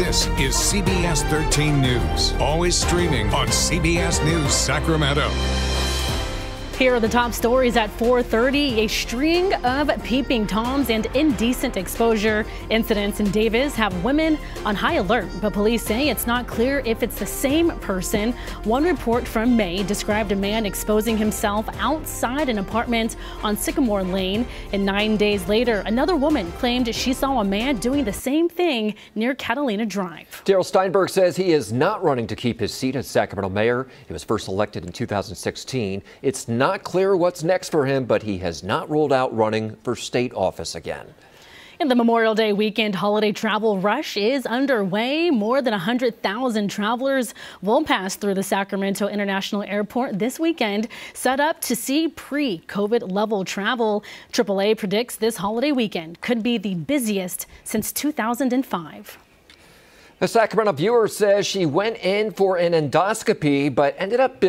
This is CBS 13 News, always streaming on CBS News Sacramento. Here are the top stories at 4:30. A string of peeping toms and indecent exposure incidents in Davis have women on high alert, but police say it's not clear if it's the same person. One report from May described a man exposing himself outside an apartment on Sycamore Lane, and 9 days later, another woman claimed she saw a man doing the same thing near Catalina Drive. Darrell Steinberg says he is not running to keep his seat as Sacramento mayor. He was first elected in 2016. It's not not clear what's next for him, but he has not ruled out running for state office again. In the Memorial Day weekend holiday travel rush is underway. More than 100,000 travelers will pass through the Sacramento International Airport this weekend, set up to see pre-COVID level travel. AAA predicts this holiday weekend could be the busiest since 2005. A Sacramento viewer says she went in for an endoscopy but ended up billed